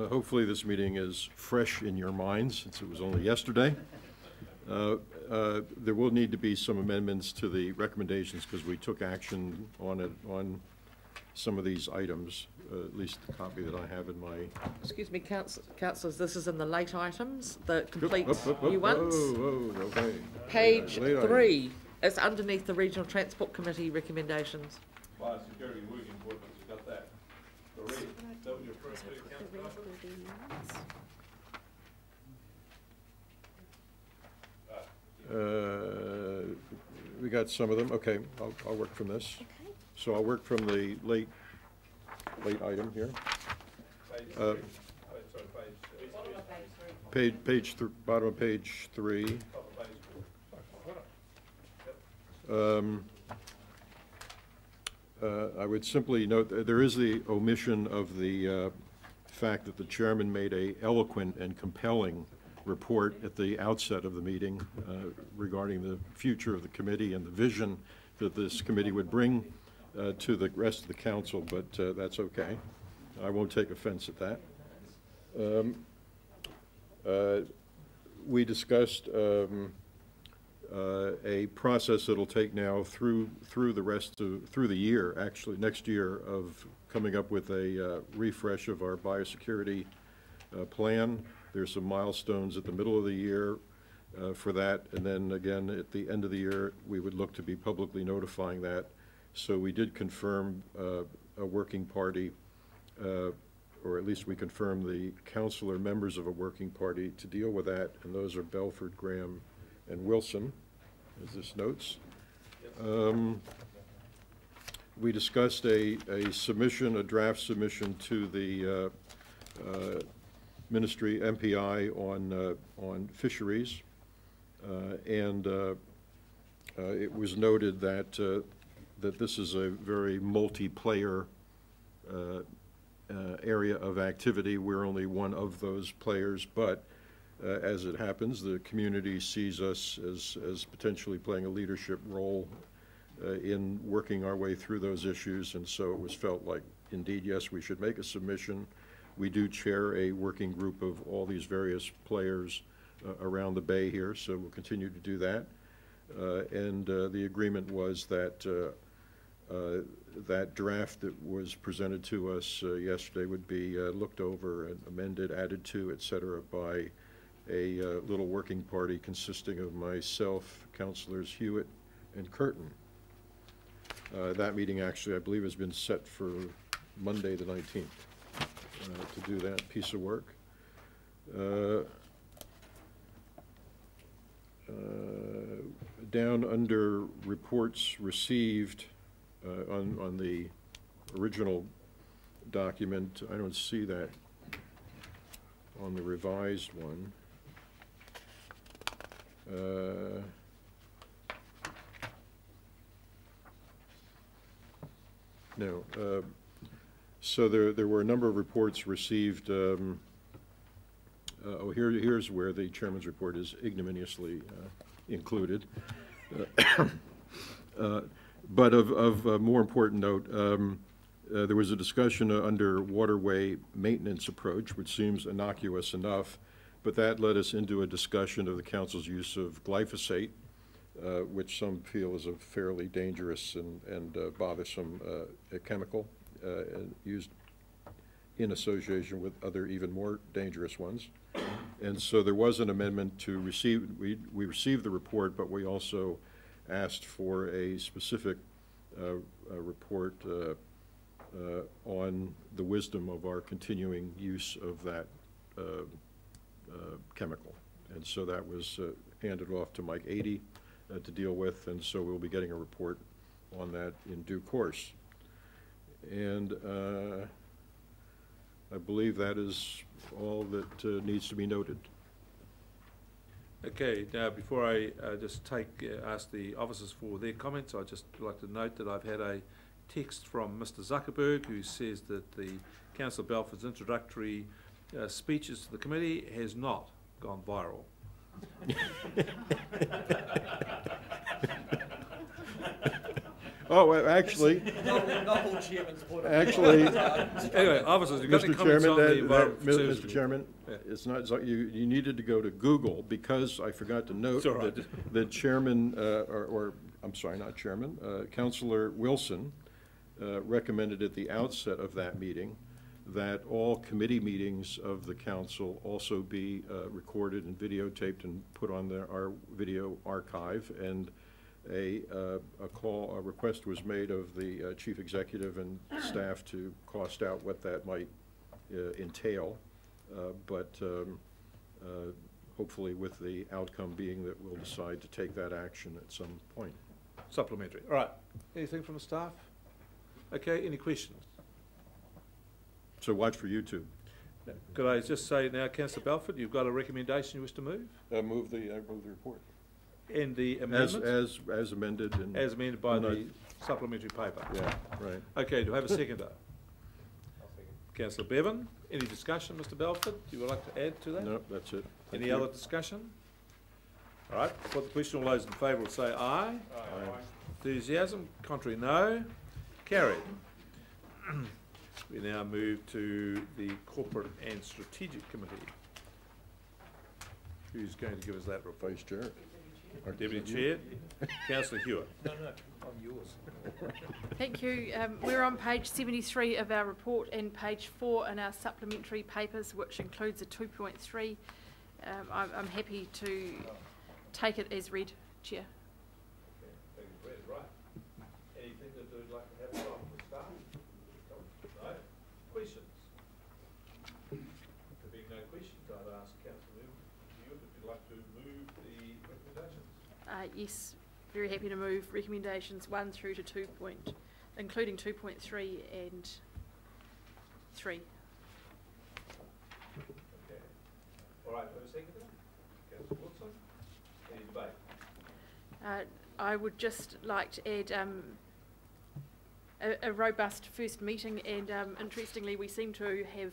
Uh, Hopefully, this meeting is fresh in your minds, since it was only yesterday. Uh, uh, There will need to be some amendments to the recommendations, because we took action on it, on some of these items, uh, at least the copy that I have in my. Excuse me, council- councillors, this is in the late items, the complete Up, up, up, new ones. Whoa, whoa, okay. Page Late item. three, it's underneath the Regional Transport Committee recommendations. Fire security working group, you got that? The red, is that what you're referring to, Councillor? Uh, We got some of them, okay, I'll, I'll work from this. Okay. So I'll work from the late, late item here. Page Uh, page, Page, thr- bottom of page three. top of page four. Um, uh, I would simply note, that there is the omission of the uh, fact that the chairman made a eloquent and compelling report at the outset of the meeting uh, regarding the future of the committee and the vision that this committee would bring uh, to the rest of the council, but uh, that's okay. I won't take offense at that. Um, uh, We discussed um, uh, a process that'll take now through, through the rest of, through the year, actually, next year, of coming up with a uh, refresh of our biosecurity uh, plan. There's some milestones at the middle of the year uh, for that, and then again, at the end of the year, we would look to be publicly notifying that. So we did confirm uh, a working party, uh, or at least we confirmed the council or members of a working party to deal with that, and those are Belford, Graham, and Wilson, as this notes. Um, We discussed a, a submission, a draft submission to the uh, uh, ministry, MPI, on, uh, on fisheries. Uh, And uh, uh, it was noted that, that this is a very multiplayer area of activity. We're only one of those players, but uh, as it happens, the community sees us as, as potentially playing a leadership role uh, in working our way through those issues, and so it was felt like, indeed, yes, we should make a submission. We do chair a working group of all these various players uh, around the bay here, so we'll continue to do that. Uh, And uh, the agreement was that uh, that draft that was presented to us yesterday would be looked over and amended, added to, et cetera, by a uh, little working party consisting of myself, Councilors Hewitt and Kirton. Uh, That meeting actually, I believe, has been set for Monday, the 19th, uh, to do that piece of work. Uh, uh, Down under reports received uh, on, on the original document, I don't see that on the revised one. Uh, No. uh, So there, there were a number of reports received. um, uh, Oh, here, here's where the chairman's report is ignominiously uh, included. Uh, uh, But of, of more important note, um, there was a discussion under waterway maintenance approach, which seems innocuous enough, but that led us into a discussion of the council's use of glyphosate, uh, which some feel is a fairly dangerous and, and uh, bothersome uh, chemical uh, used in association with other even more dangerous ones. And so there was an amendment to receive, we, we received the report, but we also asked for a specific uh, report uh, on the wisdom of our continuing use of that chemical. And so that was uh, handed off to Mike Adye uh, to deal with, and so we'll be getting a report on that in due course. And uh, I believe that is all that uh, needs to be noted. Okay, now, before I uh, just take, uh, ask the officers for their comments, I'd just like to note that I've had a text from Mr Zuckerberg who says that the Council of Belford's introductory uh, speeches to the committee has not gone viral. Oh, well, actually, actually, Anyway, officers, you've got any Mr. comments Chairman, on the that- environment that, conservancy Mr. Chairman, Yeah. it's not, so you, you needed to go to Google because I forgot to note It's all right. that the chairman, uh, or, or, I'm sorry, not chairman, uh, Counselor Wilson uh, recommended at the outset of that meeting that all committee meetings of the council also be uh, recorded and videotaped and put on the, our video archive. And a, uh, a call, a request was made of the uh, chief executive and staff to cost out what that might uh, entail. Uh, But um, uh, hopefully with the outcome being that we'll decide to take that action at some point. Supplementary, all right. Anything from the staff? Okay, any questions? So watch for YouTube. Could I just say now, councillor Belford, you've got a recommendation you wish to move? Uh, Move the, uh, move the report. And the As, amendment, as, as amended and. as amended by the supplementary paper? Yeah, right. Okay, do I have a seconder? Councillor Beaven, any discussion, Mr Belford, you would like to add to that? No, that's it. Thank Any you. other discussion? All right, I'll put the question, all those in favour will say aye. Aye. Enthusiasm, contrary no. Carried. We now move to the Corporate and Strategic Committee. Who's going to give us that report? Vice Chair. Or- Deputy Chair, Councillor Hewitt. Thank you. Um, we're on page 73 of our report and page 4 in our supplementary papers, which includes a 2.3. Um, I'm, I'm happy to take it as read, Chair. Anything that you'd like to have from the staff? No? Questions? There being no questions, I'd ask Councillor Hewitt if you'd like to move the recommendations. Uh, yes, very happy to move recommendations 1 through to 2 point, including 2.3 and 3. Okay. All right, have a second to that? Councillor Wilson? Any debate? Uh, I would just like to add um, a, a robust first meeting, and um, interestingly, we seem to have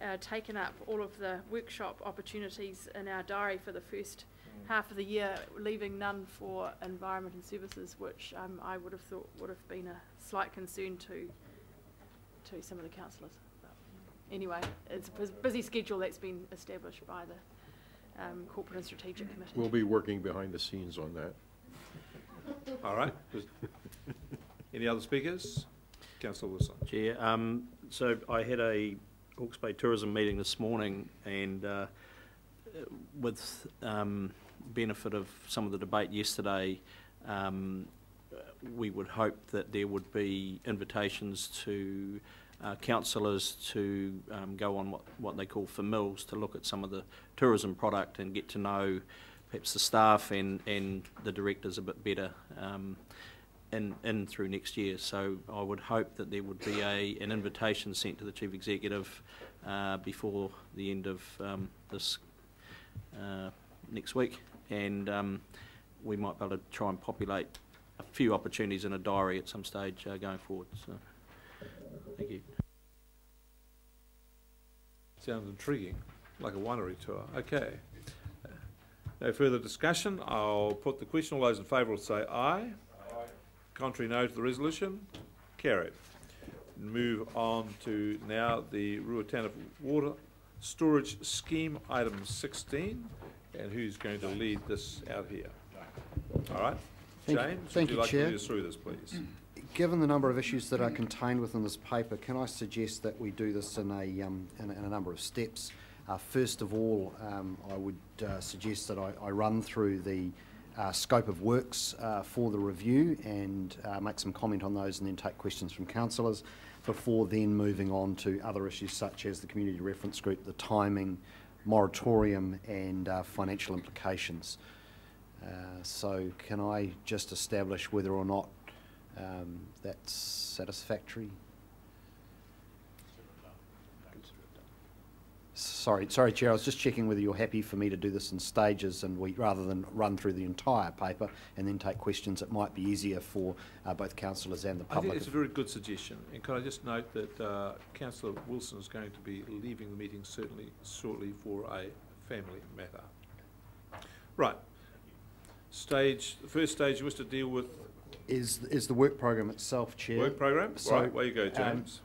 uh, taken up all of the workshop opportunities in our diary for the first half of the year, leaving none for environment and services, which um, I would have thought would have been a slight concern to to some of the councillors. But Anyway, it's a busy schedule that's been established by the um, Corporate and Strategic Committee. We'll be working behind the scenes on that. All right. Any other speakers? Councillor Wilson. Chair, um, so I had a Hawke's Bay Tourism meeting this morning and, uh, with, um, benefit of some of the debate yesterday, um, we would hope that there would be invitations to, uh, councillors to, um, go on what, what they call famils, to look at some of the tourism product and get to know perhaps the staff and, and the directors a bit better, um, in, in through next year. So I would hope that there would be a, an invitation sent to the chief executive uh, before the end of um, this uh, next week, and um, we might be able to try and populate a few opportunities in a diary at some stage uh, going forward. So, thank you. Sounds intriguing, like a winery tour. Okay. No further discussion. I'll put the question. All those in favour will say aye. Aye. Contrary no to the resolution. Carried. Move on to now the Ruataniwha Water Storage Scheme, item sixteen. And who's going to lead this out here? All right. Thank- James, would thank you you, like to Chair. lead us through this, please? Given the number of issues that are contained within this paper, can I suggest that we do this in a, um, in a, in a number of steps? Uh, first of all, um, I would uh, suggest that I, I run through the uh, scope of works uh, for the review and uh, make some comment on those and then take questions from councillors before then moving on to other issues such as the community reference group, the timing, moratorium and uh, financial implications. Uh, so can I just establish whether or not um, that's satisfactory? Sorry, sorry, Chair. I was just checking whether you're happy for me to do this in stages, and we rather than run through the entire paper and then take questions. It might be easier for uh, both councillors and the I think public. it's a very good suggestion, and can I just note that uh, councillor Wilson is going to be leaving the meeting certainly shortly for a family matter. Right. Stage, the first stage you wish to deal with is, is the work program itself, Chair. Work program? So, Right, way you go, um, James.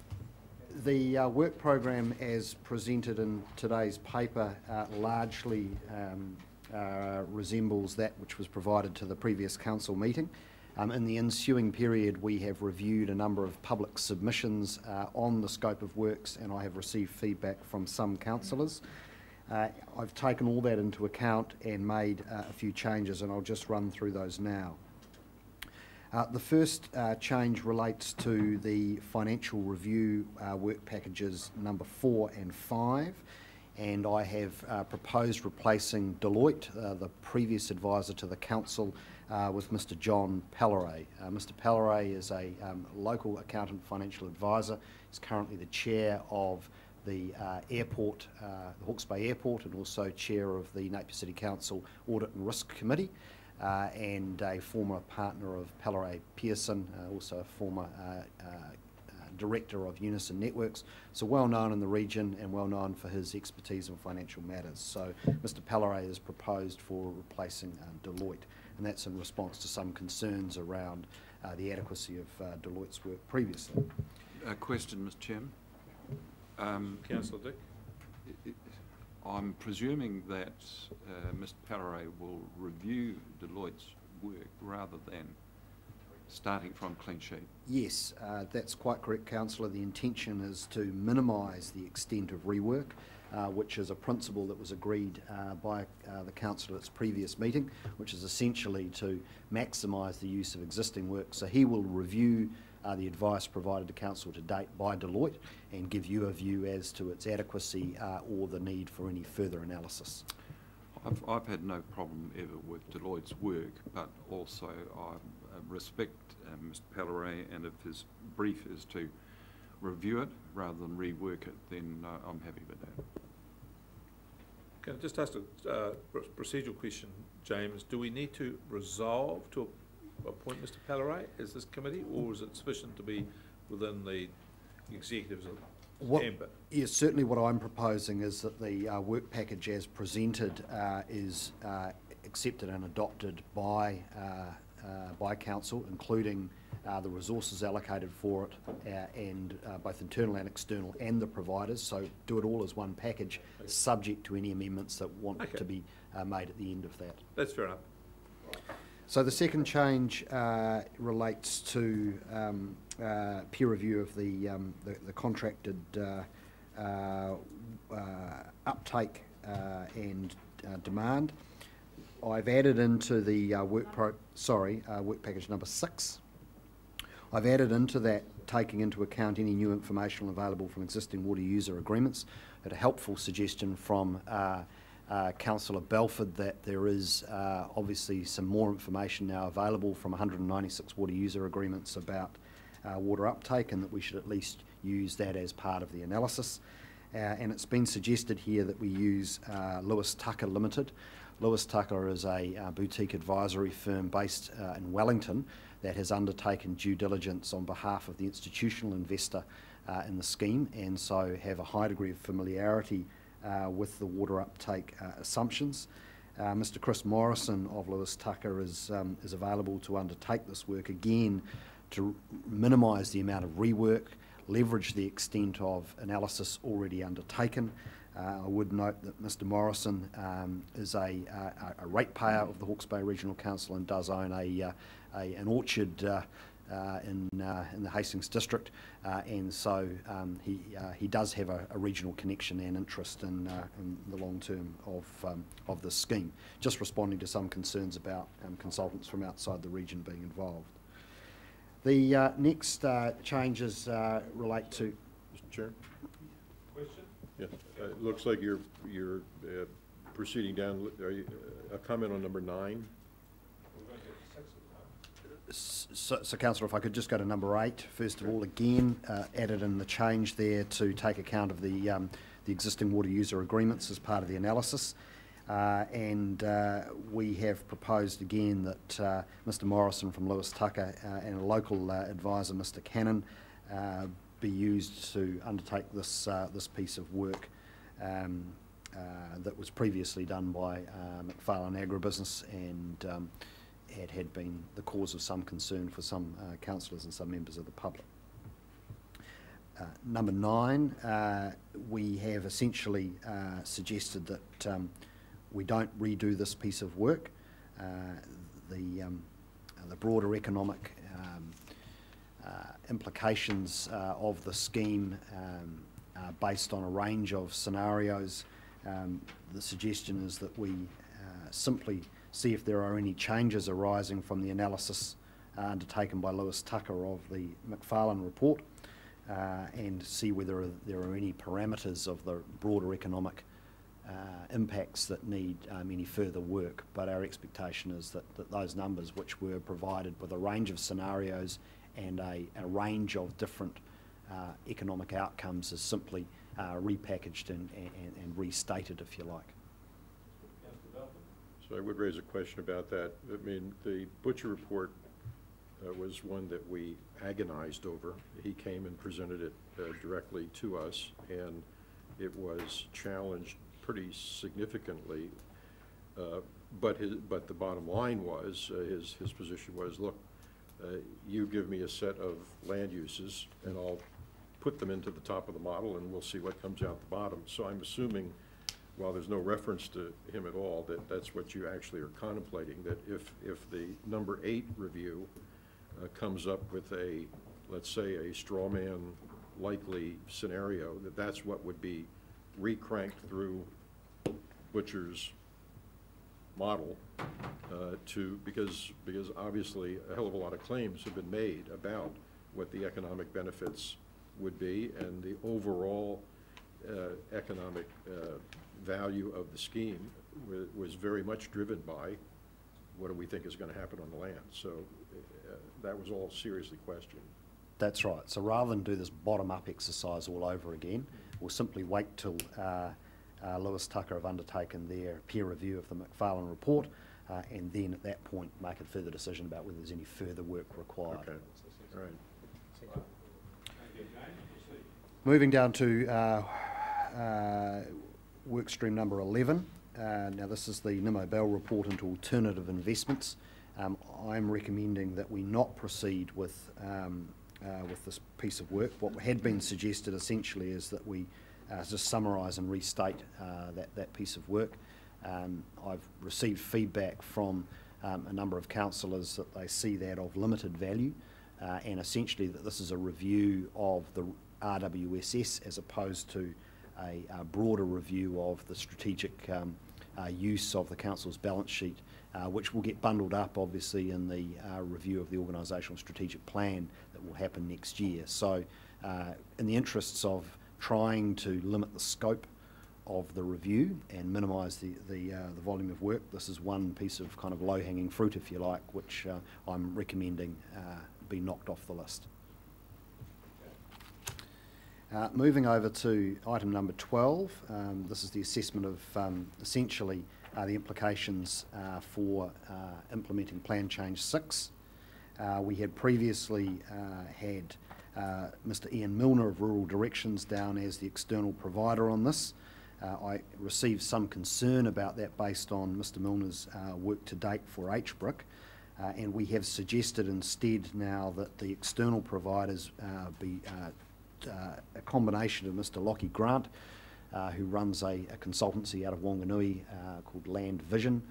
The uh, work program as presented in today's paper uh, largely um, uh, resembles that which was provided to the previous council meeting. Um, In the ensuing period, we have reviewed a number of public submissions uh, on the scope of works, and I have received feedback from some councillors. Uh, I've taken all that into account and made uh, a few changes, and I'll just run through those now. Uh, The first uh, change relates to the financial review uh, work packages number four and five. And I have uh, proposed replacing Deloitte, uh, the previous advisor to the council, uh, with Mr John Palairet. Uh, Mr Palairet is a um, local accountant financial advisor. He's currently the chair of the airport, the Hawke's Bay Airport, and also chair of the Napier City Council Audit and Risk Committee and a former partner of Palairet Pearson, uh, also a former uh, uh, uh, director of Unison Networks. So well known in the region and well known for his expertise in financial matters. So Mr. Palairet is proposed for replacing uh, Deloitte, and that's in response to some concerns around uh, the adequacy of uh, Deloitte's work previously. A question, Mr Chairman. Um, Councillor Dick? i- i- I'm presuming that uh, Mr Palairet will review Deloitte's work rather than starting from clean sheet. Yes, uh, that's quite correct, councillor. The intention is to minimise the extent of rework, uh, which is a principle that was agreed uh, by uh, the council at its previous meeting, which is essentially to maximise the use of existing work. So he will review uh, the advice provided to council to date by Deloitte and give you a view as to its adequacy uh, or the need for any further analysis. I've, I've had no problem ever with Deloitte's work, but also I uh, respect uh, Mr Palairet, and if his brief is to review it rather than rework it, then uh, I'm happy with that. Can I just ask a uh, procedural question, James? Do we need to resolve to appoint Mr Palairet as this committee, or is it sufficient to be within the executives What- ambit? Yes, certainly what I'm proposing is that the uh, work package as presented uh, is uh, accepted and adopted by, uh, uh, by council, including uh, the resources allocated for it, uh, and uh, both internal and external, and the providers. So do it all as one package, subject to any amendments that want Okay. to be uh, made at the end of that. That's fair enough. So the second change uh, relates to um, uh, peer review of the, um, the, the contracted uh, uh, uptake uh, and uh, demand. I've added into the work pro, sorry, work package number six. I've added into that, taking into account any new information available from existing water user agreements. Had a helpful suggestion from uh, Councillor Belford that there is uh, obviously some more information now available from 196 water user agreements about uh, water uptake and that we should at least use that as part of the analysis. Uh, and it's been suggested here that we use uh, Lewis Tucker Limited. Lewis Tucker is a boutique advisory firm based in Wellington that has undertaken due diligence on behalf of the institutional investor in the scheme and so have a high degree of familiarity with the water uptake uh, assumptions. Uh, Mr Chris Morrison of Lewis Tucker is, um, is available to undertake this work again to minimise the amount of rework, leverage the extent of analysis already undertaken. Uh, I would note that Mr Morrison um, is a, a, a ratepayer of the Hawke's Bay Regional Council and does own a, uh, a, an orchard uh, uh, in, uh, in the Hastings district, uh, and so um, he, uh, he does have a, a regional connection and interest in, uh, in the long term of, um, of this scheme, just responding to some concerns about um, consultants from outside the region being involved. The uh, next uh, changes uh, relate to Mr. Chair? Question? Yeah, uh, it looks like you're, you're uh, proceeding down, are you, uh, a comment on number nine? So, so councillor, if I could just go to number eight, first of all, again, uh, added in the change there to take account of the, um, the existing water user agreements as part of the analysis. Uh, and uh, we have proposed again that uh, Mr Morrison from Lewis Tucker uh, and a local uh, advisor, Mr Cannon, be used to undertake this, this piece of work um, that was previously done by McFarlane Agribusiness and um, had, been the cause of some concern for some uh, councillors and some members of the public. Uh, number nine, uh, we have essentially uh, suggested that um, we don't redo this piece of work. Uh, the, um, the broader economic um, implications of the scheme um, are based on a range of scenarios. Um, the suggestion is that we simply see if there are any changes arising from the analysis uh, undertaken by Lewis Tucker of the McFarlane report uh, and see whether there are any parameters of the broader economic uh, impacts that need um, any further work. But our expectation is that, that those numbers, which were provided with a range of scenarios and a, a range of different uh, economic outcomes, is simply uh, repackaged and, and, and restated, if you like. So I would raise a question about that. I mean, the Butcher report uh, was one that we agonized over. He came and presented it uh, directly to us, and it was challenged pretty significantly. Uh, But his, but the bottom line was, uh, his, his position was, look, uh, you give me a set of land uses, and I'll put them into the top of the model, and we'll see what comes out the bottom. So I'm assuming, while there's no reference to him at all, that that's what you actually are contemplating, that if, if the number eight review uh, comes up with a, let's say, a straw man likely scenario, that that's what would be recranked through Butcher's model uh, to, because, because obviously a hell of a lot of claims have been made about what the economic benefits would be and the overall economic uh, value of the scheme was very much driven by what do we think is going to happen on the land. So uh, that was all seriously questioned. That's right. So rather than do this bottom-up exercise all over again, we'll simply wait till uh, uh, Lewis Tucker have undertaken their peer review of the McFarlane report, uh, and then at that point make a further decision about whether there's any further work required. Okay, all right. Moving down to uh, uh, work stream number 11. Uh, Now, this is the Nimmo Bell report into alternative investments. Um, I'm recommending that we not proceed with, um, uh, with this piece of work. What had been suggested essentially is that we uh, just summarise and restate uh, that, that piece of work. Um, I've received feedback from um, a number of councillors that they see that of limited value uh, and essentially that this is a review of the RWSS as opposed to a, a broader review of the strategic um, uh, use of the council's balance sheet, uh, which will get bundled up obviously in the uh, review of the organisational strategic plan that will happen next year. So, uh, in the interests of trying to limit the scope of the review and minimise the the, uh, the volume of work, this is one piece of kind of low-hanging fruit, if you like, which uh, I'm recommending be knocked off the list. Uh, moving over to item number 12, um, this is the assessment of um, essentially uh, the implications uh, for uh, implementing Plan Change 6. Uh, we had previously uh, had Mr Ian Milner of Rural Directions down as the external provider on this. I received some concern about that based on Mr Milner's work to date for HBRIC. Uh, and we have suggested instead now that the external providers uh, be uh, a combination of Mr Lockie Grant, uh, who runs a, a consultancy out of Wanganui uh, called Land Vision.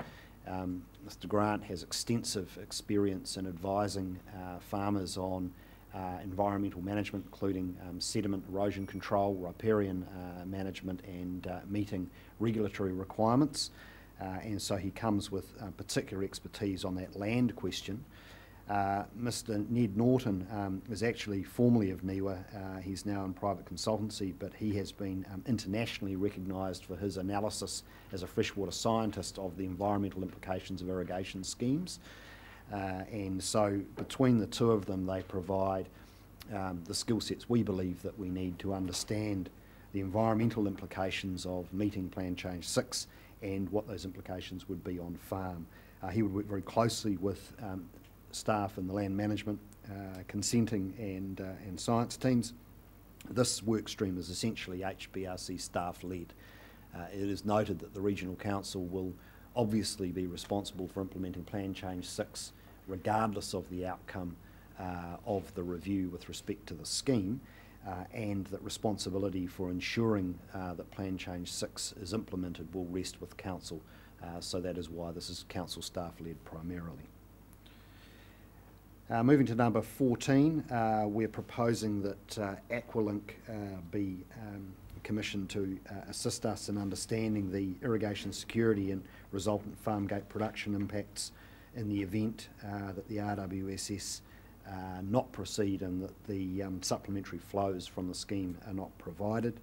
Um, Mr Grant has extensive experience in advising uh, farmers on uh, environmental management, including um, sediment erosion control, riparian uh, management, and uh, meeting regulatory requirements. Uh, and so he comes with uh, particular expertise on that land question. Uh, Mr. Ned Norton um, is actually formerly of NIWA. Uh, he's now in private consultancy, but he has been um, internationally recognised for his analysis as a freshwater scientist of the environmental implications of irrigation schemes. Uh, and so between the two of them, they provide um, the skill sets we believe that we need to understand the environmental implications of meeting Plan Change 6 and what those implications would be on farm. Uh, he would work very closely with um, staff in the land management, uh, consenting and, uh, and science teams. This work stream is essentially HBRC staff led. Uh, it is noted that the Regional Council will obviously be responsible for implementing Plan Change 6 regardless of the outcome uh, of the review with respect to the scheme, uh, and that responsibility for ensuring uh, that Plan Change 6 is implemented will rest with Council. So that is why this is Council staff led primarily. Uh, moving to number 14, uh, we're proposing that uh, Aqualinc uh, be um, commissioned to uh, assist us in understanding the irrigation security and resultant farm gate production impacts in the event uh, that the RWSS not proceed and that the um, supplementary flows from the scheme are not provided.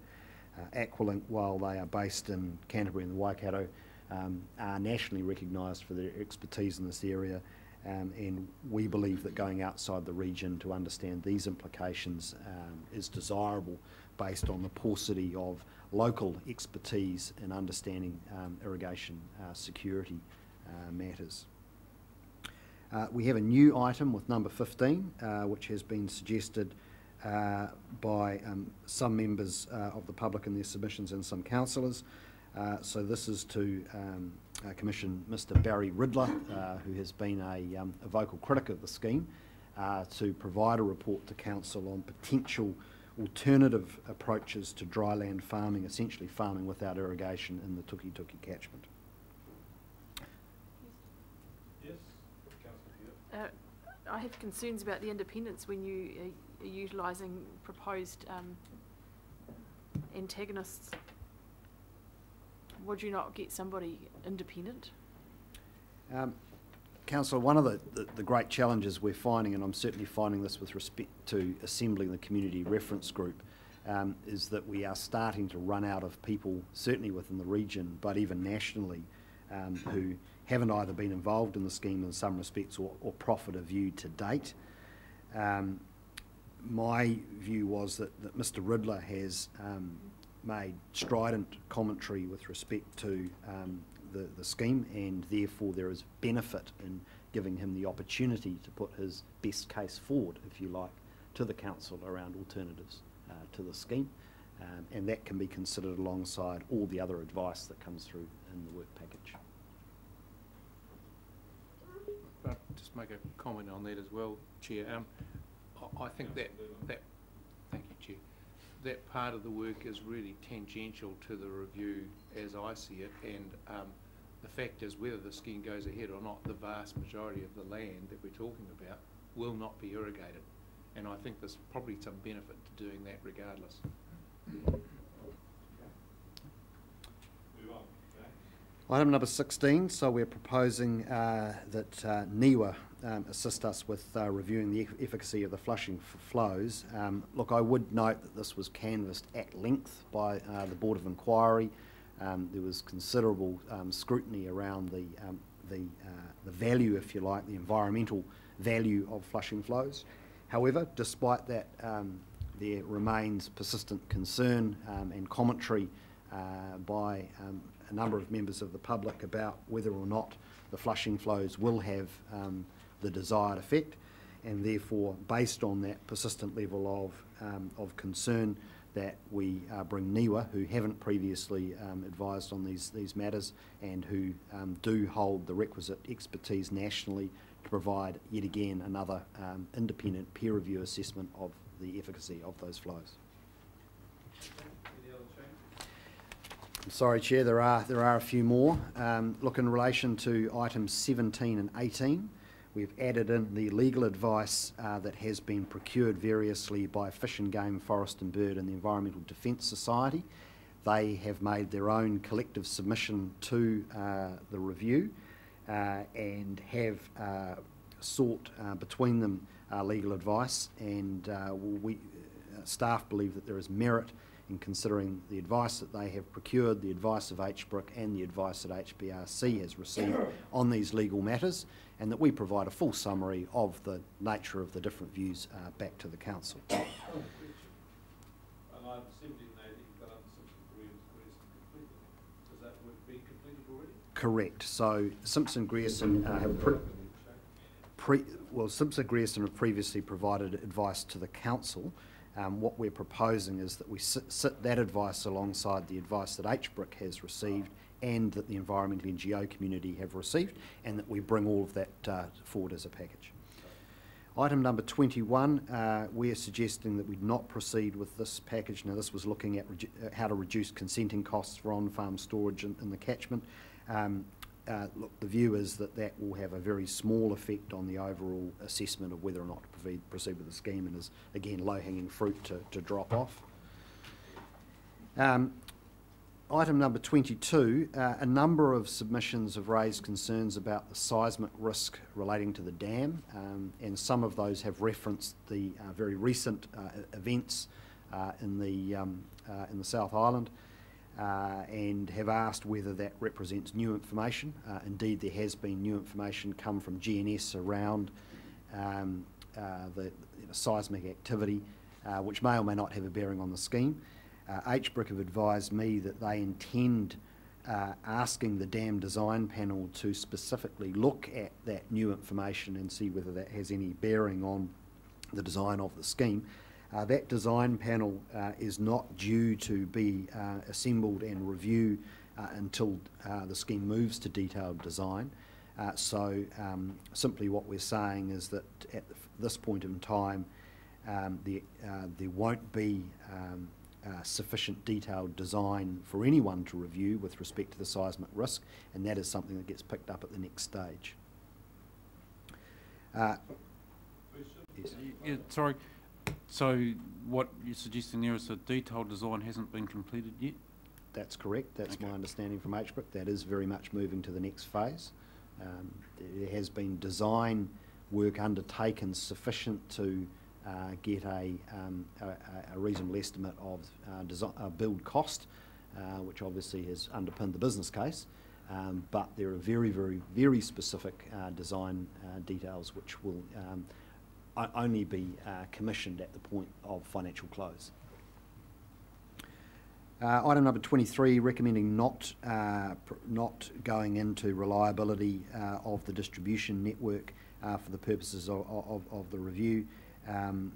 Aqualinc, while they are based in Canterbury and the Waikato, um, are nationally recognised for their expertise in this area um, and we believe that going outside the region to understand these implications um, is desirable based on the paucity of local expertise in understanding um, irrigation uh, security uh, matters. Uh, we have a new item with number 15, uh, which has been suggested uh, by um, some members uh, of the public in their submissions and some councillors. So this is to um, uh, commission Mr Barry Ridler, uh, who has been a, um, a, vocal critic of the scheme, uh, to provide a report to council on potential alternative approaches to dryland farming, essentially farming without irrigation in the Tuki Tuki catchment. Yes, Uh, I have concerns about the independence when you are utilising proposed um, antagonists. Would you not get somebody independent? Um, Councillor, one of the, the, the, great challenges we're finding, and I'm certainly finding this with respect to assembling the community reference group, um, is that we are starting to run out of people, certainly within the region, but even nationally, um, who haven't either been involved in the scheme in some respects or, or profit a view to date. Um, my view was that, that Mr Ridler has um, made strident commentary with respect to um, the, the scheme, and therefore there is benefit in giving him the opportunity to put his best case forward, if you like, to the council around alternatives uh, to the scheme. Um, and that can be considered alongside all the other advice that comes through in the work package. But just make a comment on that as well, Chair. Um, I, think that, that, that part of the work is really tangential to the review as I see it and um, the fact is whether the scheme goes ahead or not, the vast majority of the land that we're talking about will not be irrigated. And I think there's probably some benefit to doing that regardless. Item number 16, so we're proposing uh, that uh, NIWA um, assist us with uh, reviewing the efficacy of the flushing flows. Um, look, I would note that this was canvassed at length by uh, the Board of Inquiry. Um, there was considerable um, scrutiny around the, um, the, uh, the value, if you like, the environmental value of flushing flows. However, despite that, um, there remains persistent concern and commentary uh, by a number of members of the public about whether or not the flushing flows will have um, the desired effect, and therefore, based on that persistent level of, um, of concern, that we uh, bring NIWA, who haven't previously um, advised on these, these matters and who um, do hold the requisite expertise nationally to provide yet again another um, independent peer review assessment of the efficacy of those flows. I'm sorry, Chair, there are, there are a few more. Um, look, in relation to items 17 and 18, We've added in the legal advice uh, that has been procured variously by Fish and Game, Forest and Bird and the Environmental Defence Society. They have made their own collective submission to uh, the review uh, and have uh, sought uh, between them uh, legal advice and we, staff believe that there is merit in considering the advice that they have procured, the advice of HBRIC and the advice that HBRC has received on these legal matters and that we provide a full summary of the nature of the different views uh, back to the Council. Correct. So Simpson Grierson uh, have pre, pre well Simpson Grierson have previously provided advice to the council. Um, what we're proposing is that we sit, sit, that advice alongside the advice that HBRIC has received and that the environmental NGO community have received, and that we bring all of that uh, forward as a package. Item number 21, uh, we're suggesting that we not proceed with this package. Now, this was looking at uh, how to reduce consenting costs for on-farm storage in, in the catchment. Um, uh, look, the view is that that will have a very small effect on the overall assessment of whether or not to proceed, with the scheme and is, again, low-hanging fruit to, to drop off. Um, Item number 22, uh, a number of submissions have raised concerns about the seismic risk relating to the dam, um, and some of those have referenced the uh, very recent uh, events uh, in, the, um, uh, in the South Island uh, and have asked whether that represents new information. Uh, indeed, there has been new information come from GNS around um, uh, the you know, seismic activity, uh, which may or may not have a bearing on the scheme. Uh, HBRIC have advised me that they intend uh, asking the dam design panel to specifically look at that new information and see whether that has any bearing on the design of the scheme. Uh, that design panel uh, is not due to be uh, assembled and reviewed uh, until uh, the scheme moves to detailed design. Uh, so um, simply what we're saying is that at this point in time, um, the, there won't be um, sufficient detailed design for anyone to review with respect to the seismic risk, and that is something that gets picked up at the next stage. Yes. Yeah, sorry, so what you're suggesting there is the detailed design hasn't been completed yet? That's correct. That's my understanding from HBRIC. That is very much moving to the next phase. Um, there has been design work undertaken sufficient to uh, get a, um, a, a- reasonable estimate of uh, desi uh, build cost, uh, which obviously has underpinned the business case. Um, but there are very, very, very specific uh, design uh, details which will um, only be uh, commissioned at the point of financial close. Uh, Item number 23, recommending not, uh, not going into reliability uh, of the distribution network uh, for the purposes of, of, of the review, um,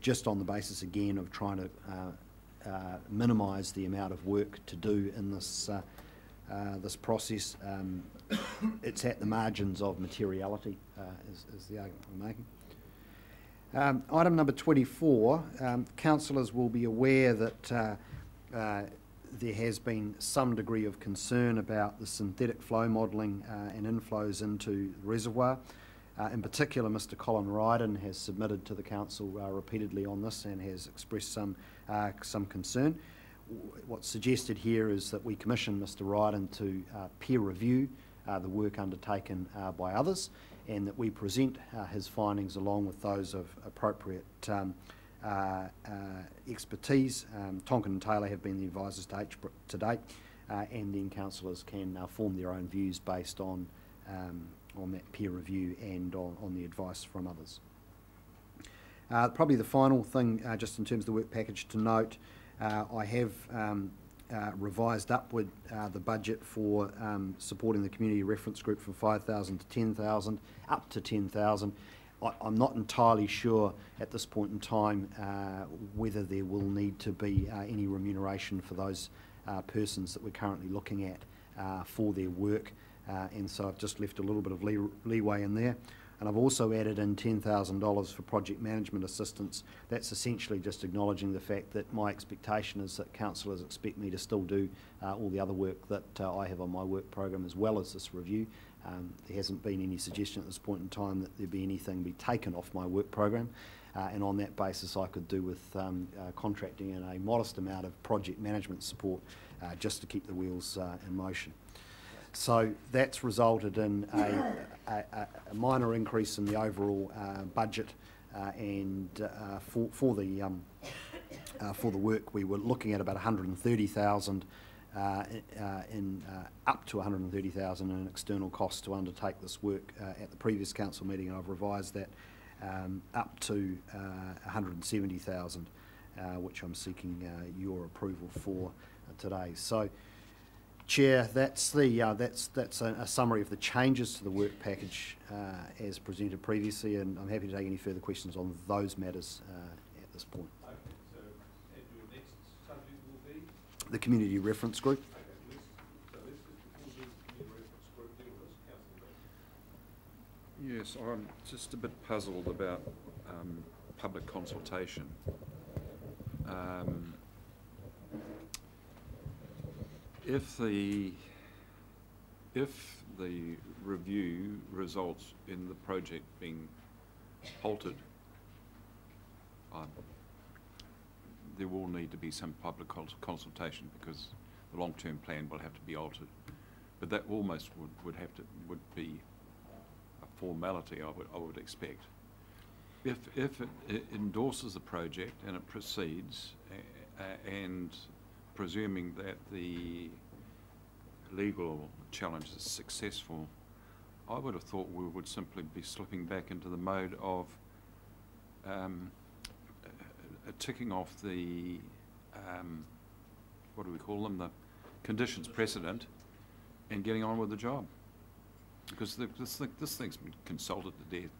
just on the basis again of trying to minimise the amount of work to do in this, uh, this process. Um, It's at the margins of materiality, uh, is, is the argument we're making. Um, Item number 24, um, councillors will be aware that uh, uh, there has been some degree of concern about the synthetic flow modelling uh, and inflows into the reservoir. Uh, in particular, Mr Colin Ryden has submitted to the council uh, repeatedly on this and has expressed some, uh, some concern. What's suggested here is that we commission Mr Ryden to peer review the work undertaken by others and that we present uh, his findings along with those of appropriate um, uh, uh, expertise. Um, Tonkin and Taylor have been the advisors to HBRIC to date, uh, and then councillors can uh, form their own views based on, um, on that peer review and on, on the advice from others. Probably the final thing, just in terms of the work package to note, I have um, uh, revised upward uh, the budget for um, supporting the community reference group from 5,000 to 10,000, up to 10,000. I, I'm not entirely sure at this point in time uh, whether there will need to be uh, any remuneration for those uh, persons that we're currently looking at uh, for their work, and so I've just left a little bit of lee- leeway in there. And I've also added in $10,000 for project management assistance. That's essentially just acknowledging the fact that my expectation is that councillors expect me to still do uh, all the other work that uh, I have on my work program as well as this review. Um, there hasn't been any suggestion at this point in time that there be anything be taken off my work program. Uh, and on that basis, I could do with um, uh, contracting in a modest amount of project management support uh, just to keep the wheels uh, in motion. So that's resulted in a, minor increase in the overall uh, budget, uh, and uh, for, for the um, for the work, we were looking at about 130,000 uh, i- uh, in up to 130,000 in external costs to undertake this work at the previous council meeting, and I've revised that um, up to uh, 170,000, uh, which I'm seeking your approval for today. So. Chair, that's the uh, that's that's a, a, summary of the changes to the work package uh, as presented previously, and I'm happy to take any further questions on those matters uh, at this point. Okay, so, your next subject will be the community reference group. Yes, I'm just a bit puzzled about um, public consultation. Um, if the, if the review results in the project being halted, um, there will need to be some public cons- consultation because the long-term plan will have to be altered. But that almost would, would have to, would be a formality, I would, I would expect. If, if it e- endorses the project and it proceeds, and presuming that the legal challenge is successful, I would have thought we would simply be slipping back into the mode of um, uh, ticking off the, um, what do we call them, the conditions precedent, and getting on with the job. Because the- this, thing- this thing's been consulted to death,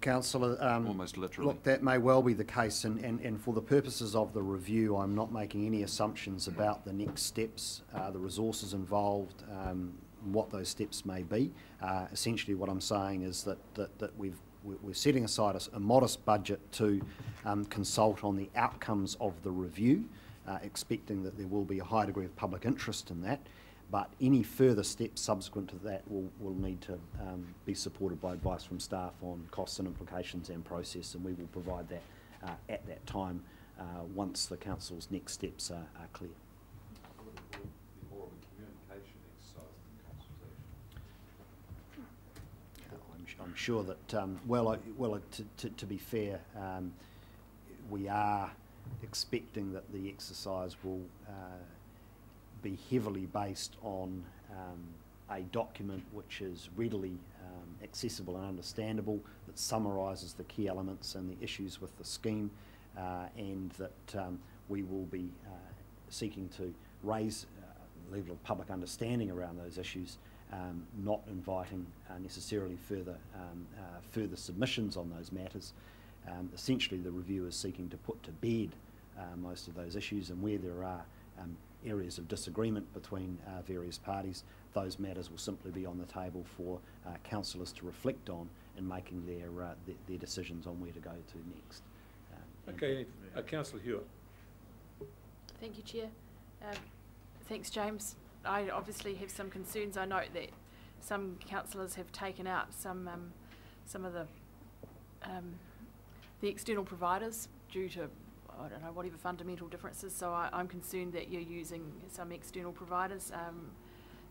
Councillor, um, almost literally. Look, that may well be the case, and, and, and for the purposes of the review, I'm not making any assumptions about the next steps, uh, the resources involved, um, what those steps may be. Uh, essentially, what I'm saying is that, that, that we've, we're we're setting aside a modest budget to um, consult on the outcomes of the review, uh, expecting that there will be a high degree of public interest in that. But any further steps subsequent to that will, will need to um, be supported by advice from staff on costs and implications and process, and we will provide that uh, at that time uh, once the council's next steps are, are clear. I'm, sure that, um, well, well, to, to, to be fair, um, we are expecting that the exercise will uh, be heavily based on um, a document which is readily um, accessible and understandable, that summarises the key elements and the issues with the scheme, uh, and that um, we will be uh, seeking to raise uh, level of public understanding around those issues, um, not inviting uh, necessarily further um, uh, further submissions on those matters. Um, essentially, the review is seeking to put to bed uh, most of those issues, and where there are um, areas of disagreement between uh, various parties, those matters will simply be on the table for uh, councillors to reflect on in making their, uh, their, their decisions on where to go to next. Um, Okay, uh, councillor Hewitt. Thank you, Chair. Um, Thanks, James. I obviously have some concerns. I note that some councillors have taken out some, um, some of the, um, the external providers due to, I don't know, whatever fundamental differences. So I, I'm concerned that you're using some external providers um,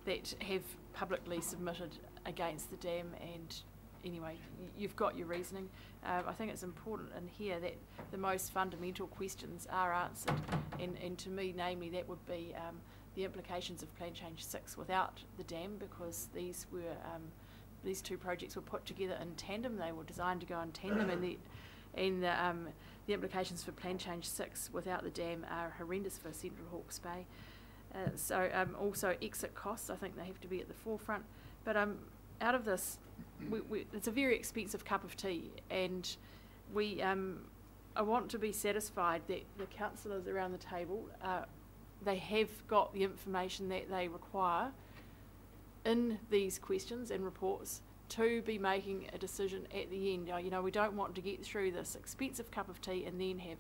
that have publicly submitted against the dam and anyway, you've got your reasoning. Um, I think it's important in here that the most fundamental questions are answered, and, and to me, namely, that would be um, the implications of Plan Change Six without the dam, because these were um, these two projects were put together in tandem. They were designed to go in tandem, and the and the, um, the implications for Plan Change Six without the dam are horrendous for Central Hawke's Bay. Uh, so um, also exit costs, I think they have to be at the forefront. But um, out of this, we, we, it's a very expensive cup of tea, and we, um, I want to be satisfied that the councillors around the table, uh, they have got the information that they require in these questions and reports to be making a decision at the end. Uh, You know, we don't want to get through this expensive cup of tea and then have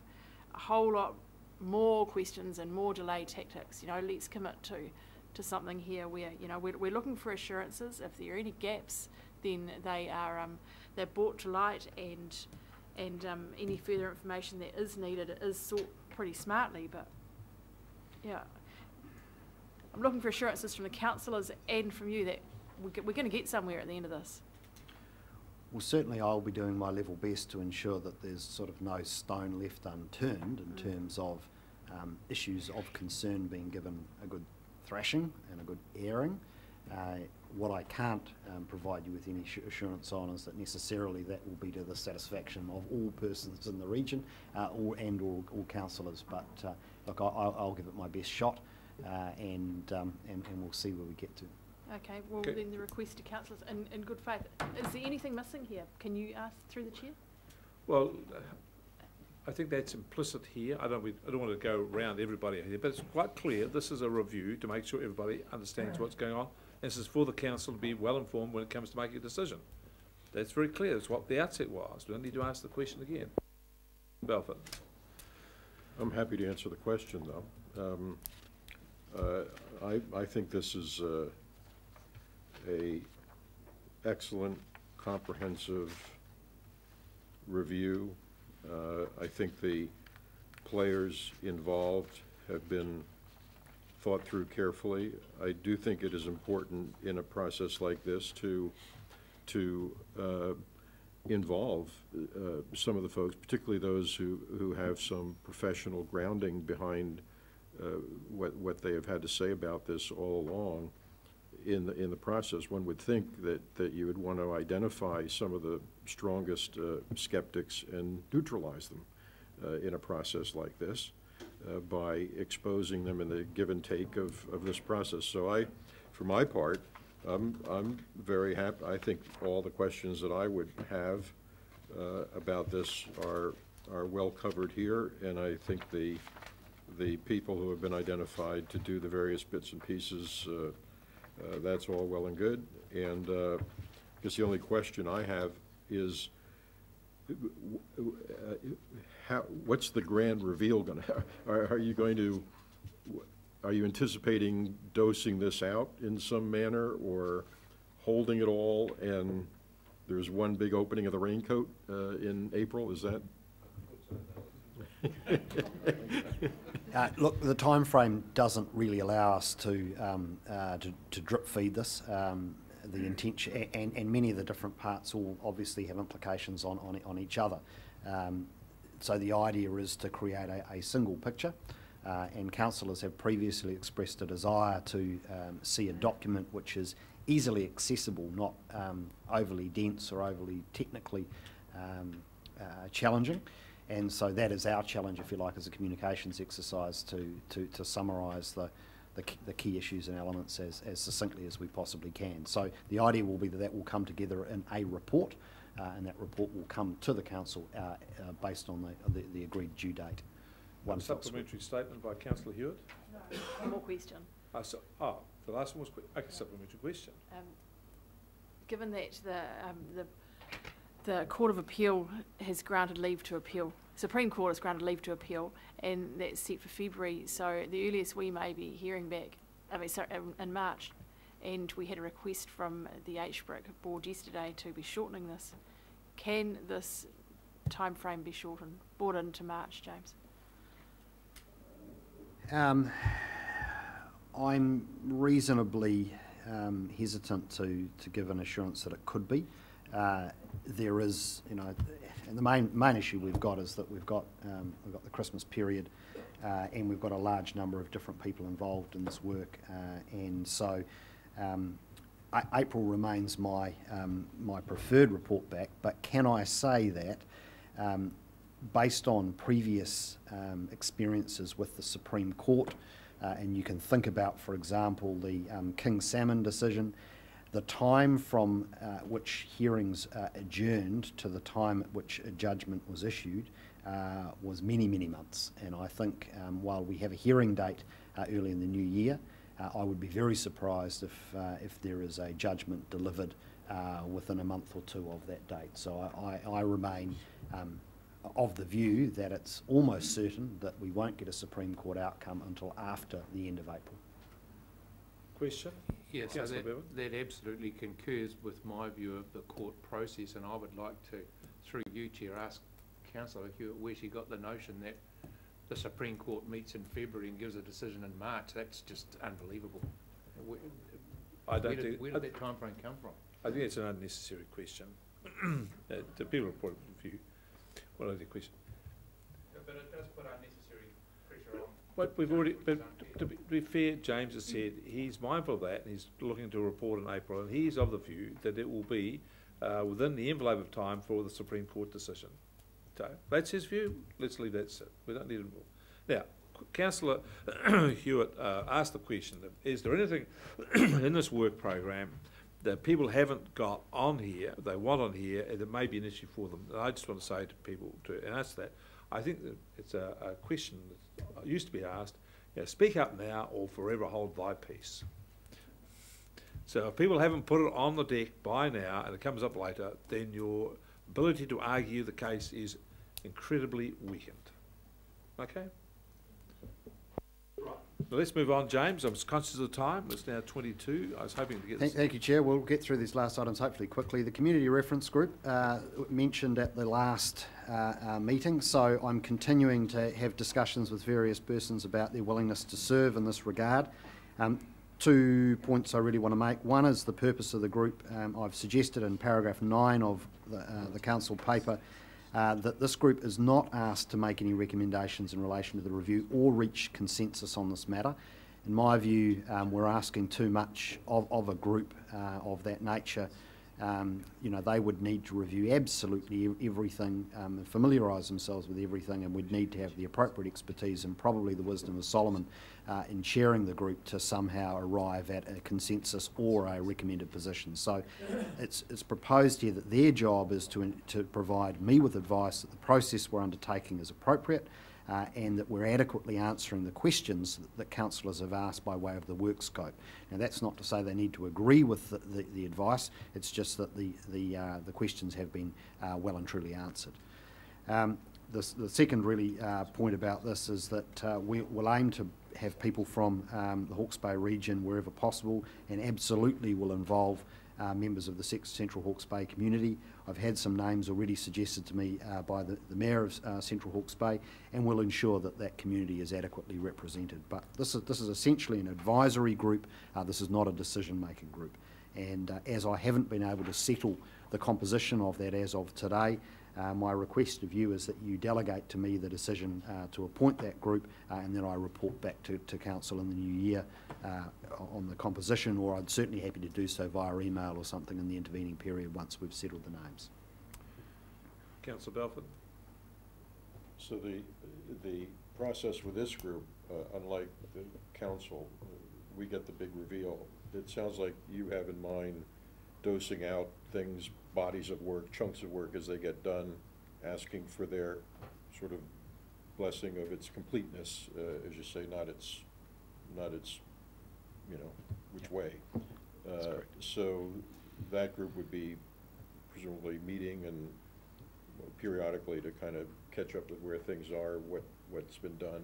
a whole lot more questions and more delay tactics. You know, let's commit to to something here where you know we're, we're looking for assurances. If there are any gaps, then they are um, they're brought to light, and and um, any further information that is needed is sought pretty smartly. But yeah, I'm looking for assurances from the councillors and from you that we're, going to get somewhere at the end of this. Well, certainly I'll be doing my level best to ensure that there's sort of no stone left unturned in Mm. terms of um, issues of concern being given a good thrashing and a good airing. Uh, what I can't um, provide you with any assu- assurance on is that necessarily that will be to the satisfaction of all persons in the region uh, or, and all, all councillors. But uh, look, I, I'll, I'll give it my best shot uh, and, um, and, and we'll see where we get to. Okay, well Okay. then the request to councillors in, in good faith. Is there anything missing here? Can you ask through the chair? Well, uh, I think that's implicit here. I don't, we- I don't want to go around everybody here, but it's quite clear, this is a review to make sure everybody understands what's going on. This is for the council to be well informed when it comes to making a decision. That's very clear. That's what the outset was. We don't need to ask the question again. Belford. I'm happy to answer the question, though. Um, uh, I, I think this is uh, a excellent, comprehensive review. Uh, I think the players involved have been thought through carefully. I do think it is important in a process like this to, to uh, involve uh, some of the folks, particularly those who, who have some professional grounding behind uh, what, what they have had to say about this all along in the, in the process. One would think that, that you would want to identify some of the strongest uh, skeptics and neutralize them uh, in a process like this uh, by exposing them in the give and take of, of this process. So I, for my part, I'm, I'm very happy. I think all the questions that I would have uh, about this are, are well covered here, and I think the, the people who have been identified to do the various bits and pieces, uh, that's all well and good. And uh, I guess the only question I have is, how, what's the grand reveal going to, are, are you going to, are you anticipating dosing this out in some manner or holding it all and there's one big opening of the raincoat uh, in April? Is that? Uh, Look, the time frame doesn't really allow us to, um, uh, to to drip feed this. Um, The intention, and, and many of the different parts all obviously have implications on, on, on each other. Um, So the idea is to create a, a single picture, uh, and councillors have previously expressed a desire to um, see a document which is easily accessible, not um, overly dense or overly technically um, uh, challenging. And so that is our challenge, if you like, as a communications exercise to, to, to summarise the, the, the key issues and elements as, as succinctly as we possibly can. So the idea will be that that will come together in a report, uh, and that report will come to the council uh, uh, based on the, the, the agreed due date. One fell swoop. Supplementary statement by councillor Hewitt. One more question. Uh, so, oh, the last one was, que- okay, supplementary question. Um, given that the, um, the, the Court of Appeal has granted leave to appeal, Supreme Court has granted leave to appeal, and that's set for February, so the earliest we may be hearing back, I mean, sorry, in March, and we had a request from the HBRIC board yesterday to be shortening this. Can this time frame be shortened, brought into March, James? Um, I'm reasonably um, hesitant to, to give an assurance that it could be. Uh, there is, you know, and the main main issue we've got is that we've got um, we've got the Christmas period, uh, and we've got a large number of different people involved in this work, uh, and so. Um, April remains my um, my preferred report back, but can I say that um, based on previous um, experiences with the Supreme Court, uh, and you can think about, for example, the um, King Salmon decision, the time from uh, which hearings uh, adjourned to the time at which a judgment was issued uh, was many, many months. And I think um, while we have a hearing date uh, early in the new year, uh, I would be very surprised if, uh, if there is a judgment delivered within a month or two of that date. So I, I, I remain um, of the view that it's almost certain that we won't get a Supreme Court outcome until after the end of April. Question? Yes, so that, that absolutely concurs with my view of the court process, and I would like to, through you, Chair, ask councillor Hewitt where she got the notion that the Supreme Court meets in February and gives a decision in March. That's just unbelievable. Where, I don't did, think- where I- did that timeframe come from? I think it's an unnecessary question. Uh, The people report of view. What other question? But it does put unnecessary pressure on. But we've already, but to be, to be fair, James has said he's mindful of that and he's looking to report in April and he's of the view that it will be uh, within the envelope of time for the Supreme Court decision. So that's his view. Let's leave that sit. We don't need it more. Now, Councillor Hewitt uh, asked the question: that, Is there anything in this work program that people haven't got on here, they want on here, and it may be an issue for them? And I just want to say to people to answer that. I think that it's a, a question used to be asked: you know, speak up now or forever hold thy peace. So if people haven't put it on the deck by now and it comes up later, then your ability to argue the case is incredibly weakened. Okay? Right. Let's move on, James. I'm conscious of the time. It's now twenty-two. I was hoping to get Thank, thank you, Chair. We'll get through these last items hopefully quickly. The Community Reference Group uh, mentioned at the last uh, uh, meeting, so I'm continuing to have discussions with various persons about their willingness to serve in this regard. Um, two points I really want to make. One is the purpose of the group. Um, I've suggested in paragraph nine of the, uh, the council paper uh, that this group is not asked to make any recommendations in relation to the review or reach consensus on this matter. In my view, um, we're asking too much of, of a group uh, of that nature. Um, you know, they would need to review absolutely everything um, and familiarise themselves with everything, and we'd need to have the appropriate expertise and probably the wisdom of Solomon uh, in chairing the group to somehow arrive at a consensus or a recommended position. So it's, it's proposed here that their job is to, to provide me with advice that the process we're undertaking is appropriate uh, and that we're adequately answering the questions that, that councillors have asked by way of the work scope. Now, that's not to say they need to agree with the, the, the advice, it's just that the, the, uh, the questions have been uh, well and truly answered. Um, the, the second really uh, point about this is that uh, we will aim to have people from um, the Hawke's Bay region wherever possible and absolutely will involve uh, members of the Central Hawke's Bay community. I've had some names already suggested to me uh, by the, the Mayor of uh, Central Hawke's Bay and we'll ensure that that community is adequately represented. But this is, this is essentially an advisory group, uh, this is not a decision-making group. And uh, as I haven't been able to settle the composition of that as of today, uh, my request of you is that you delegate to me the decision uh, to appoint that group uh, and then I report back to, to council in the new year uh, on the composition or I'd certainly happy to do so via email or something in the intervening period once we've settled the names. Councillor Belford? So the, the process with this group, uh, unlike the council, uh, we get the big reveal. It sounds like you have in mind dosing out things, bodies of work, chunks of work as they get done, asking for their sort of blessing of its completeness, uh, as you say, not its, not its, you know, which way. Uh. So that group would be presumably meeting and periodically to kind of catch up with where things are, what, what's been done,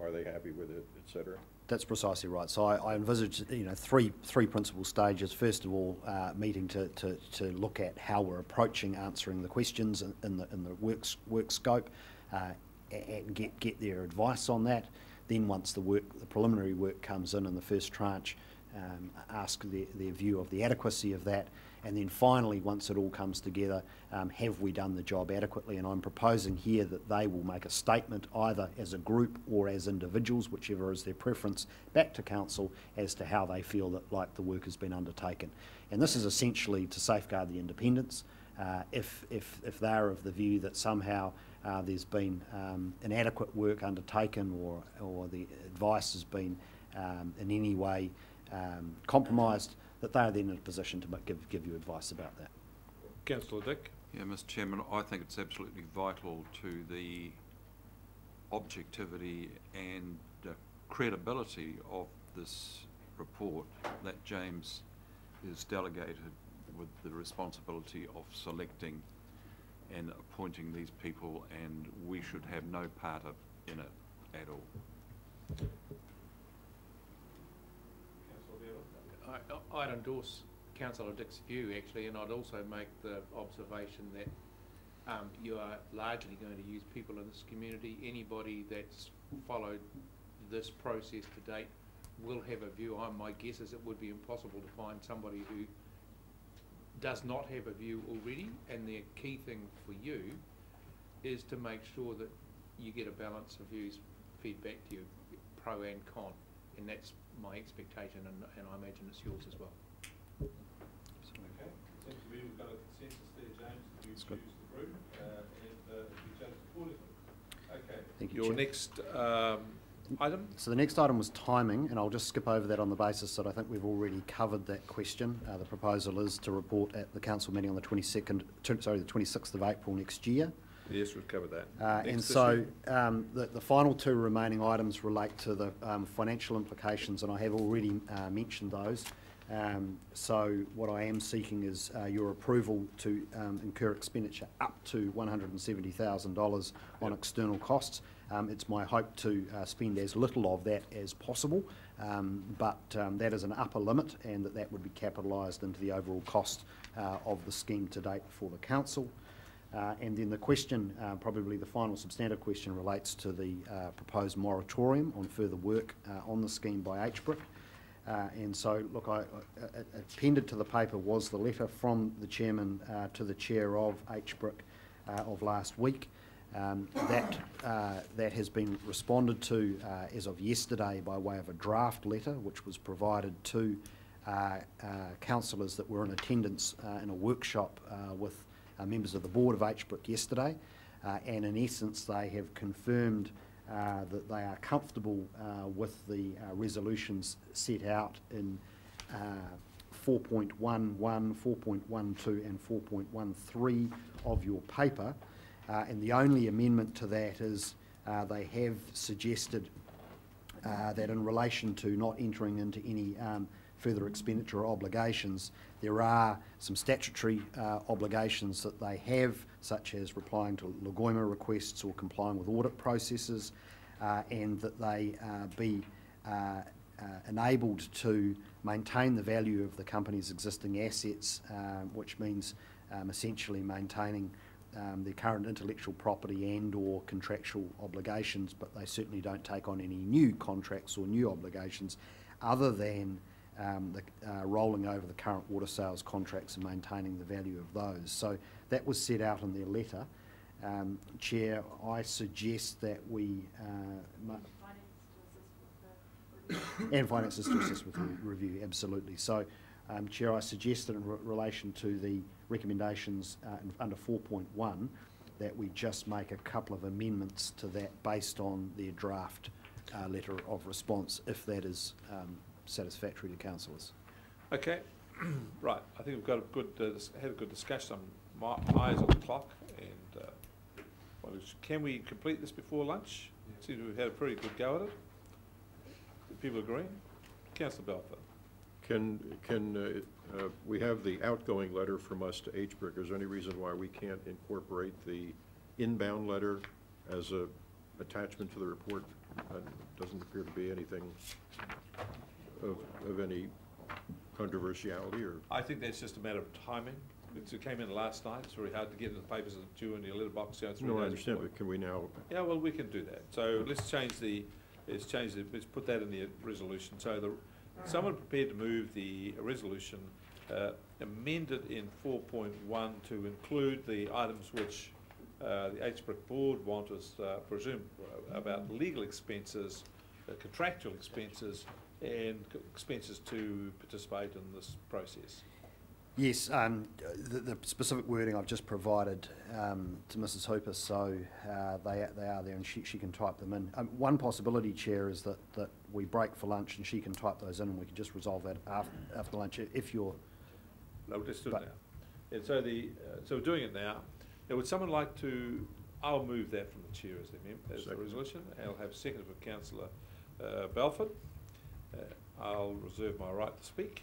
are they happy with it, et cetera? That's precisely right. So I, I envisage, you know, three three principal stages. First of all, uh, meeting to, to, to look at how we're approaching answering the questions in, the in the work work scope, uh, and get get their advice on that. Then once the work, the preliminary work comes in in the first tranche, um, ask their, view of the adequacy of that, and then finally, once it all comes together, um, have we done the job adequately? And I'm proposing here that they will make a statement either as a group or as individuals, whichever is their preference, back to council as to how they feel that like the work has been undertaken. And this is essentially to safeguard the independence. Uh, if, if, if they're of the view that somehow uh, there's been um, inadequate work undertaken or, or the advice has been um, in any way um, compromised, that they are then in a position to give, give you advice about that. Councillor Dick? Yeah, Mr Chairman, I think it's absolutely vital to the objectivity and uh, credibility of this report that James is delegated with the responsibility of selecting and appointing these people, and we should have no part of, in it at all. I, I'd endorse councillor Dick's view actually, and I'd also make the observation that um, you are largely going to use people in this community. Anybody that's followed this process to date will have a view. I, my guess is it would be impossible to find somebody who does not have a view already, and the key thing for you is to make sure that you get a balance of views feedback to you, pro and con, and that's my expectation, and, and I imagine it's yours as well. Okay, seems to be we've got a consensus there, James, to That's good. the group, uh, and, uh, we judge accordingly. Okay. Thank you, Your Chair. next, um, item? So the next item was timing, and I'll just skip over that on the basis that I think we've already covered that question. Uh, the proposal is to report at the council meeting on the 22nd, sorry, the 26th of April next year. Yes, we've covered that. Uh, and so um, the, the final two remaining items relate to the um, financial implications, and I have already uh, mentioned those. Um, so what I am seeking is uh, your approval to um, incur expenditure up to $170,000 on external costs. Um, it's my hope to uh, spend as little of that as possible, um, but um, that is an upper limit and that that would be capitalised into the overall cost uh, of the scheme to date for the council. Uh, and then the question, uh, probably the final substantive question, relates to the uh, proposed moratorium on further work on the scheme by HBRIC. Uh, and so, look, I, I, appended to the paper was the letter from the chairman uh, to the chair of HBRIC uh, of last week. Um, that, that has been responded to as of yesterday by way of a draft letter, which was provided to councillors that were in attendance in a workshop with members of the board of HBRIC yesterday. Uh, and in essence, they have confirmed uh, that they are comfortable uh, with the uh, resolutions set out in uh, 4.11, 4.12 and 4.13 of your paper. Uh, and the only amendment to that is uh, they have suggested uh, that in relation to not entering into any um, further expenditure obligations, there are some statutory uh, obligations that they have, such as replying to LGOIMA requests or complying with audit processes, uh, and that they uh, be uh, uh, enabled to maintain the value of the company's existing assets, which means um, essentially maintaining um, their current intellectual property and or contractual obligations, but they certainly don't take on any new contracts or new obligations other than um, the, uh, rolling over the current water sales contracts and maintaining the value of those. So that was set out in their letter. Um, Chair, I suggest that we, uh, and finances to assist with the review, absolutely. So, um, Chair, I suggested in re- relation to the recommendations uh, under 4.1 that we just make a couple of amendments to that based on their draft uh, letter of response, if that is um, satisfactory to councillors. Okay, right, I think we've got a good, uh, had a good discussion, my eyes on the clock, and, uh, well, can we complete this before lunch? Seems we've had a pretty good go at it. Do People agree? Councillor Belford? Can, can, uh, uh, we have the outgoing letter from us to HBRIC. Is there any reason why we can't incorporate the inbound letter as a attachment to the report? Uh, Doesn't appear to be anything of, of any controversiality or, I think that's just a matter of timing. It's- It came in last night, it's very hard to get in the papers and due in your letterbox, you know, no, I understand, but can we now, Yeah, well, we can do that. So let's change the, let's change the, let's put that in the resolution. So the, someone prepared to move the resolution uh, amended in four point one to include the items which uh, the HBRIC board want us, uh, presume, about legal expenses, uh, contractual expenses, and expenses to participate in this process. Yes, um, the, the specific wording I've just provided um, to Mrs Hooper, so uh, they, they are there and she, she can type them in. Um, one possibility, Chair, is that, that we break for lunch and she can type those in and we can just resolve that after, after lunch if you're, No, let's do it But- now. And so the, uh, so we're doing it now. Now, would someone like to, I'll move that from the chair as the mem- as the resolution. I'll have second for councillor uh, Belford. Uh, I'll reserve my right to speak.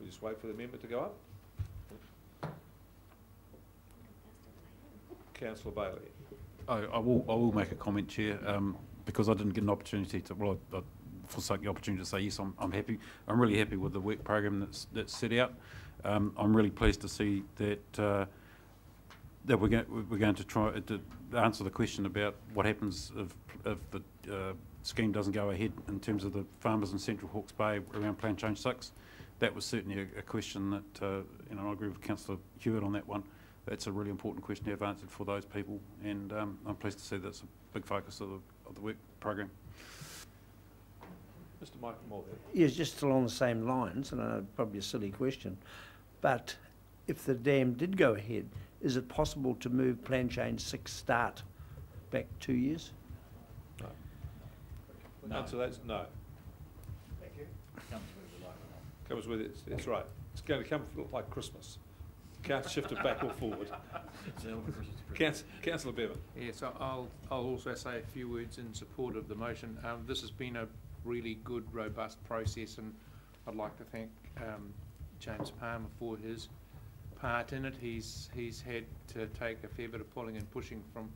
We just wait for the amendment to go up. Councillor Bailey. I, I will, I will make a comment, Chair, um, because I didn't get an opportunity to, well, I I forsake the opportunity to say, yes, I'm, I'm happy. I'm really happy with the work program that's, that's set out. Um, I'm really pleased to see that, uh, that we're going, we're going to try to answer the question about what happens if, if the, uh, scheme doesn't go ahead in terms of the farmers in Central Hawke's Bay around Plan Change Six. That was certainly a, a question that, uh, you know, I agree with councillor Hewitt on that one. That's a really important question to have answered for those people, and um, I'm pleased to see that's a big focus of the, of the work program. Mr Michael Morgan. Yes, just along the same lines, and uh, probably a silly question, but if the dam did go ahead, is it possible to move plan change six start back two years? No. Answer that's no. Thank you. It comes with it, it's right. It's going to come like Christmas. Can't shift it back or forward. Councillor, Councillor Beaven. Yes, I- I'll, I'll also say a few words in support of the motion. Um, this has been a really good, robust process, and I'd like to thank um, James Palmer for his part in it. He's, he's had to take a fair bit of pulling and pushing from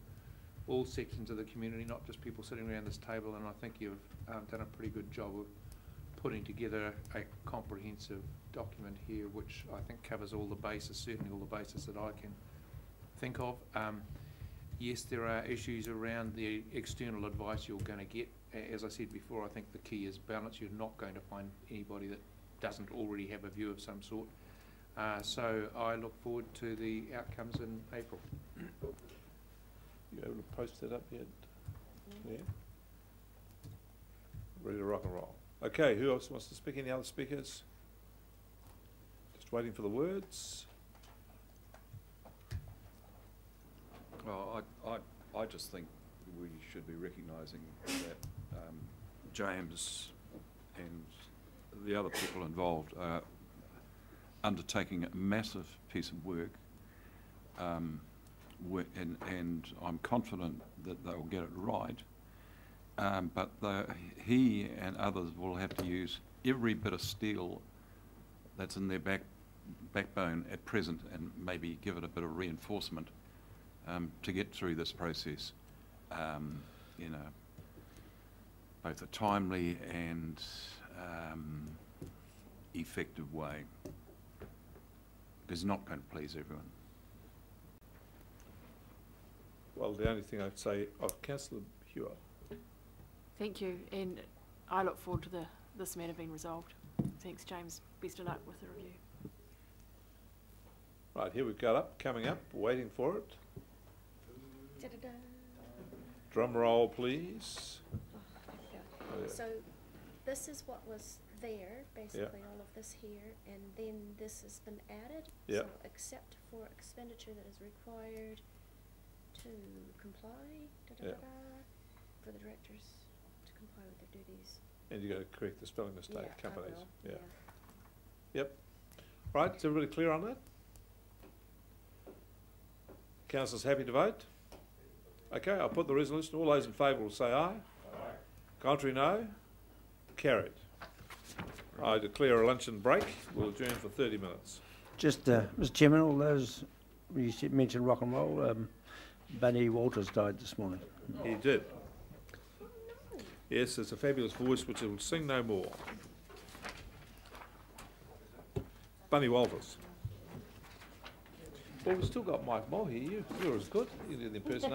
all sections of the community, not just people sitting around this table, and I think you've um, done a pretty good job of putting together a comprehensive document here, which I think covers all the bases, certainly all the bases that I can think of. Um, yes, there are issues around the external advice you're going to get. As I said before, I think the key is balance. You're not going to find anybody that doesn't already have a view of some sort. Uh, so I look forward to the outcomes in April. You able to post that up yet? Yeah? Ready to rock and roll. Okay, who else wants to speak? Any other speakers? Just waiting for the words. Well, I, I, I just think we should be recognising that um, James and the other people involved are undertaking a massive piece of work. Um, and, and I'm confident that they will get it right. Um, but the, he and others will have to use every bit of steel that's in their back, backbone at present and maybe give it a bit of reinforcement um, to get through this process um, in a both a timely and um, effective way. It's not going to please everyone. Well, the only thing I'd say, oh, councillor Hewer. Thank you, and I look forward to the, this matter being resolved. Thanks, James. Best of luck with the review. Right, here we've got up, coming up, waiting for it. Da-da-da. Drum roll, please. Oh, there we go. Oh, yeah. So this is what was there, basically all of this here, and then this has been added. Yeah. So except for expenditure that is required to comply, da-da-da-da, for the directors to comply with their duties. And you got to correct the spelling mistake, Yeah, I companies. will, Yeah. Yep. Right, is everybody clear on that? Councillors happy to vote? Okay, I'll put the resolution. All those in favour will say aye. Contrary, no. Carried. I declare a luncheon break. We'll adjourn for thirty minutes. Just, uh, Mr Chairman, all those, you said- mentioned rock and roll, um, Bunny Walters died this morning. He did. Yes, it's a fabulous voice which will sing no more. Bunny Walters. Well, we've still got Mike Moore here. You, you're as good. You did the impersonation.